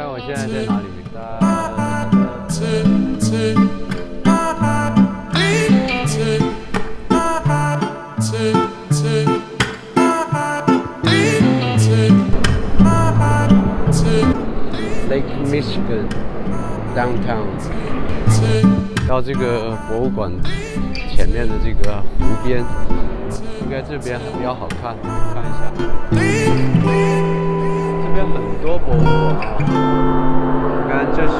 看我现在在哪里？Lake Michigan downtown，到这个博物馆前面的这个湖边，应该这边还比较好看，看一下。很多博物馆啊，你看这是。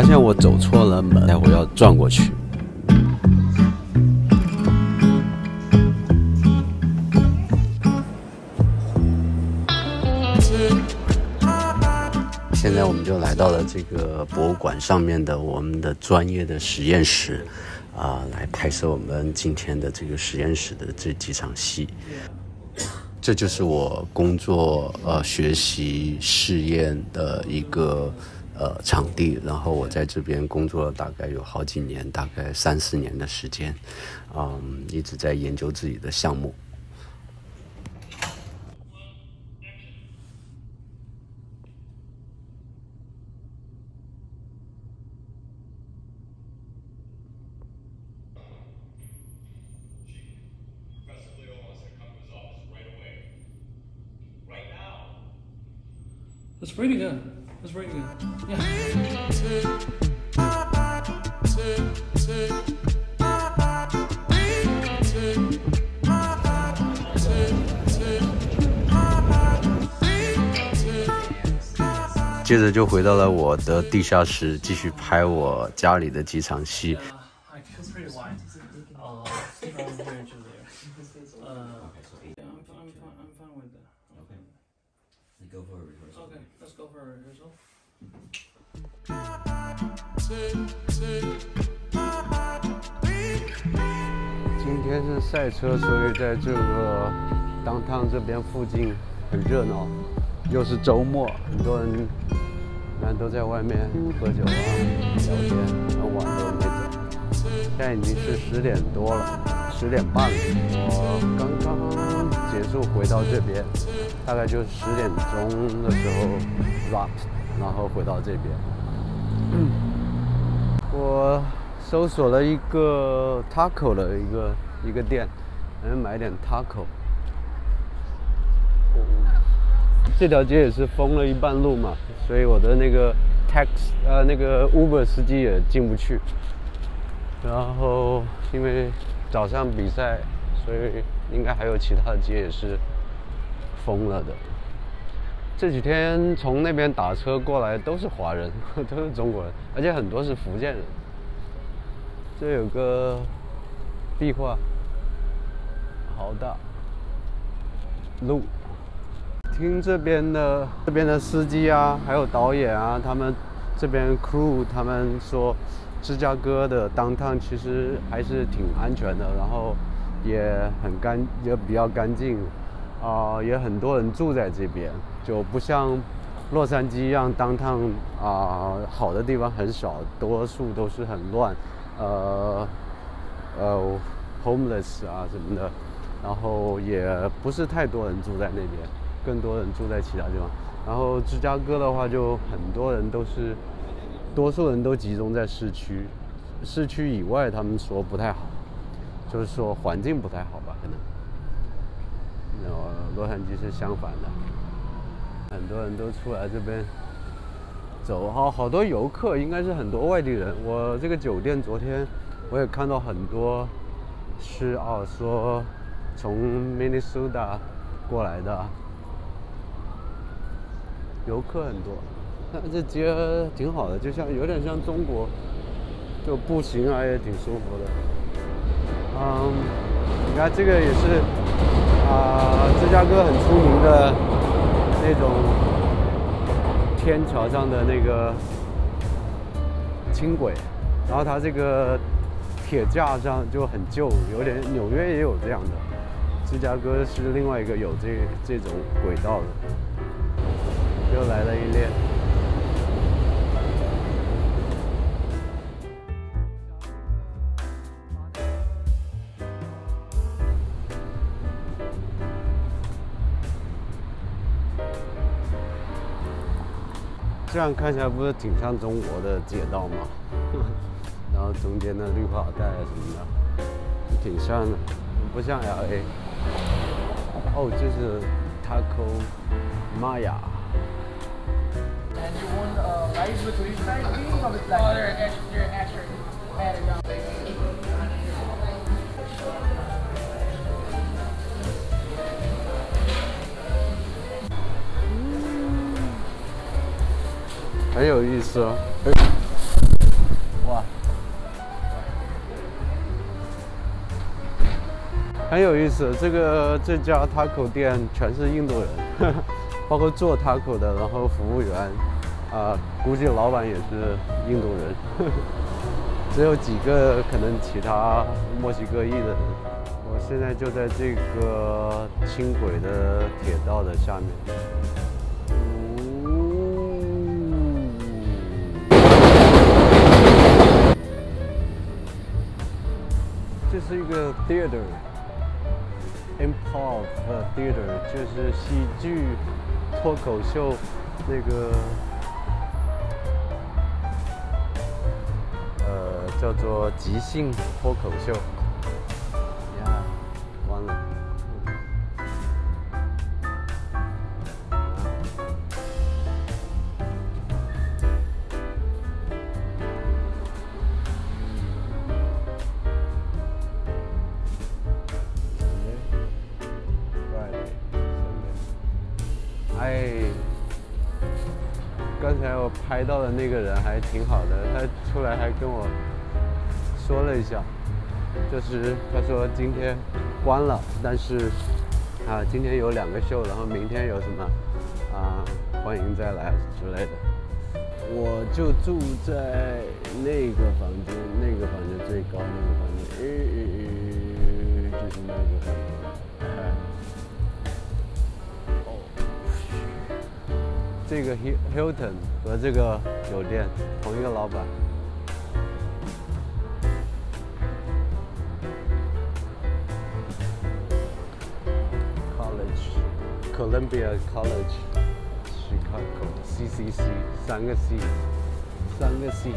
发现我走错了门，待会要转过去。现在我们就来到了这个博物馆上面的我们的专业的实验室，啊，来拍摄我们今天的这个实验室的这几场戏。这就是我工作、呃，学习、试验的一个。呃，场地，然后我在这边工作了大概有好几年，大概三四年的时间，嗯，一直在研究自己的项目。That's pretty good. That's very good. Yeah. 接着就回到了我的地下室，继续拍我家里的几场戏。今天是赛车，所以在这个当趟这边附近很热闹，又是周末，很多人人都在外面喝酒啊、聊天，很晚都没走。现在已经是十点多了，十点半。我刚刚结束回到这边，大概就是十点钟的时候 wrap，然后回到这边。我搜索了一个 taco 的一个一个店，想买点 taco。这条街也是封了一半路嘛，所以我的那个 tax 呃那个 Uber 司机也进不去。然后因为早上比赛，所以应该还有其他的街也是封了的。这几天从那边打车过来都是华人，都是中国人，而且很多是福建人。这有个壁画，好大。路，听这边的这边的司机啊，还有导演啊，他们这边 crew 他们说，芝加哥的 downtown 其实还是挺安全的，然后也很干，也比较干净。啊，也很多人住在这边，就不像洛杉矶一样，当趟啊好的地方很少，多数都是很乱，呃呃，homeless 啊什么的，然后也不是太多人住在那边，更多人住在其他地方。然后芝加哥的话，就很多人都是，多数人都集中在市区，市区以外他们说不太好，就是说环境不太好吧，可能。洛杉矶是相反的，很多人都出来这边走，好好多游客，应该是很多外地人。我这个酒店昨天我也看到很多是哦，说从 Minnesota 过来的游客很多。那 这街挺好的，就像有点像中国就步行啊也挺舒服的。嗯，你看这个也是啊，芝加哥很出名的那种天桥上的那个轻轨，然后它这个铁架上就很旧，有点纽约也有这样的，芝加哥是另外一个有这这种轨道的。又来了一列。这样看起来不是挺像中国的街道吗？然后中间的绿化带什么的，挺像的，不像 LA。哦，这是 Taco Maya。很有意思哦。哇，很有意思。这个这家 taco 店全是印度人，包括做 taco 的，然后服务员，啊、估计老板也是印度人，只有几个可能其他墨西哥裔的人。我现在就在这个轻轨的铁道的下面。是一个 theater，improv theater，就是喜剧脱口秀那个，呃，叫做即兴脱口秀。拍到的那个人还挺好的，他出来还跟我说了一下，就是他说今天关了，但是啊，今天有两个秀，然后明天有什么啊，欢迎再来之类的。我就住在那个房间，那个房间最高那个房间，诶诶诶，就是那个这个 Hilton 和这个酒店同一个老板。College, Columbia College, Chicago, CCC，三个 C，三个 C。